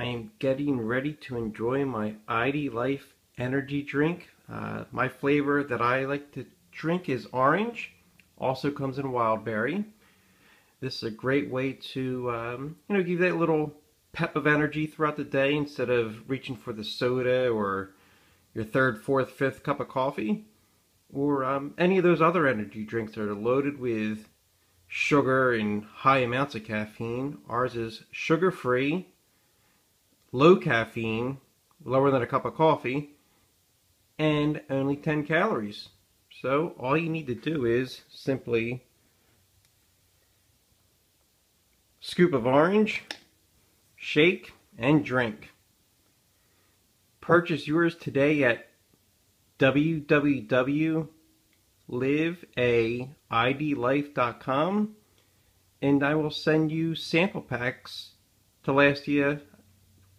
I am getting ready to enjoy my ID Life energy drink. Uh, my flavor that I like to drink is orange. Also comes in wild berry. This is a great way to, um, you know, give that little pep of energy throughout the day instead of reaching for the soda or your third, fourth, fifth cup of coffee or um, any of those other energy drinks that are loaded with sugar and high amounts of caffeine. Ours is sugar free, low caffeine, lower than a cup of coffee, and only 10 calories. So all you need to do is simply scoop of orange, shake, and drink. Purchase yours today at www.liveaidlife.com and I will send you sample packs to last you